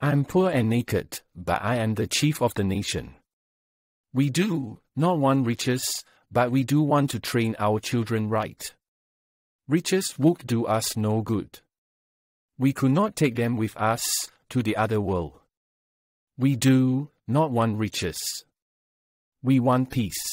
I am poor and naked, but I am the chief of the nation. We do not want riches, but we do want to train our children right. Riches would do us no good. We could not take them with us to the other world. We do not want riches. We want peace.